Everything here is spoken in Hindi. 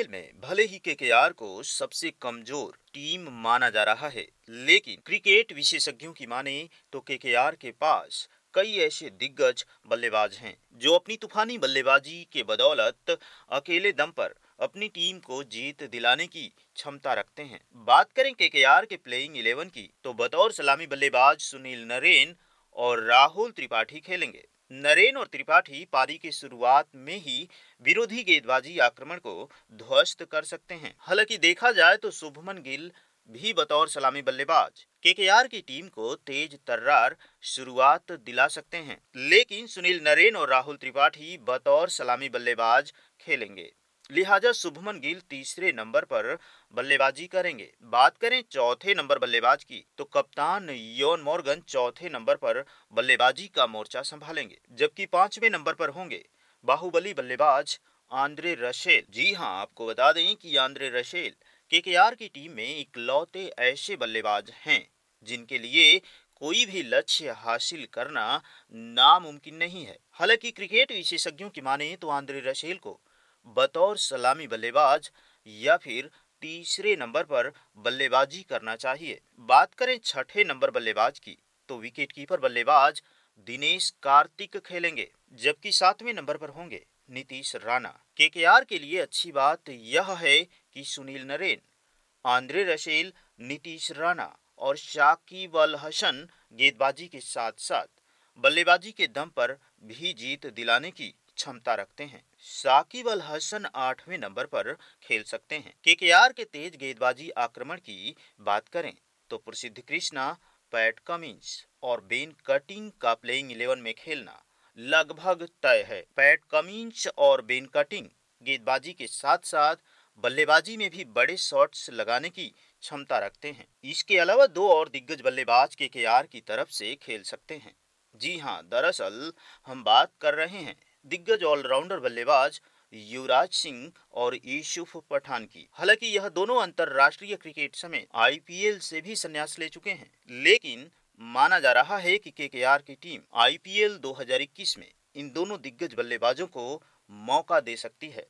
आईपीएल में भले ही केकेआर को सबसे कमज़ोर टीम माना जा रहा है, लेकिन क्रिकेट विशेषज्ञों की माने तो केकेआर के पास कई ऐसे दिग्गज बल्लेबाज हैं, जो अपनी तूफानी बल्लेबाजी के बदौलत अकेले दम पर अपनी टीम को जीत दिलाने की क्षमता रखते हैं। बात करें केकेआर के प्लेइंग इलेवन की तो बतौर सलामी बल्लेबाज सुनील नरेन और राहुल त्रिपाठी खेलेंगे। नरेन और त्रिपाठी पारी की शुरुआत में ही विरोधी गेंदबाजी आक्रमण को ध्वस्त कर सकते हैं। हालाँकि देखा जाए तो शुभमन गिल भी बतौर सलामी बल्लेबाज। केकेआर की टीम को तेज तर्रार शुरुआत दिला सकते हैं। लेकिन सुनील नरेन और राहुल त्रिपाठी बतौर सलामी बल्लेबाज खेलेंगे। लिहाजा शुभमन गिल तीसरे नंबर पर बल्लेबाजी करेंगे। बात करें चौथे नंबर बल्लेबाज की तो कप्तान योन मॉर्गन चौथे नंबर पर बल्लेबाजी का मोर्चा संभालेंगे, जबकि पाँचवें नंबर पर होंगे बाहुबली बल्लेबाज आंद्रे रशेल। जी हाँ, आपको बता दें कि आंद्रे रशेल केकेआर की टीम में इकलौते ऐसे बल्लेबाज हैं, जिनके लिए कोई भी लक्ष्य हासिल करना नामुमकिन नहीं है। हालाँकि क्रिकेट विशेषज्ञों की माने तो आंद्रे रशेल को बतौर सलामी बल्लेबाज या फिर तीसरे नंबर पर बल्लेबाजी करना चाहिए। बात करें छठे नंबर बल्लेबाज की तो विकेट कीपर बल्लेबाज दिनेश कार्तिक खेलेंगे, जबकि सातवें नंबर पर होंगे नीतीश राणा। केकेआर के लिए अच्छी बात यह है कि Sunil Narine, Andre Russell, Nitish Rana और शाकिब अल हसन गेंदबाजी के साथ साथ बल्लेबाजी के दम पर भी जीत दिलाने की क्षमता रखते हैं। साकिब अल हसन आठवें नंबर पर खेल सकते हैं। केकेआर के तेज गेंदबाजी आक्रमण की बात करें तो प्रसिद्ध कृष्णा, पैट कमिंस और बेन कटिंग का प्लेइंग इलेवन में खेलना लगभग तय है। पैट कमिंस और बेन कटिंग गेंदबाजी के साथ साथ बल्लेबाजी में भी बड़े शॉट्स लगाने की क्षमता रखते हैं। इसके अलावा दो और दिग्गज बल्लेबाज के के आर की तरफ़ से खेल सकते हैं। जी हाँ दरअसल हम बात कर रहे हैं दिग्गज ऑलराउंडर बल्लेबाज युवराज सिंह और यूसुफ पठान की। हालाँकि यह दोनों अंतरराष्ट्रीय क्रिकेट समेत आईपीएल से भी संन्यास ले चुके हैं, लेकिन माना जा रहा है कि केकेआर की टीम आईपीएल 2021 में इन दोनों दिग्गज बल्लेबाजों को मौका दे सकती है।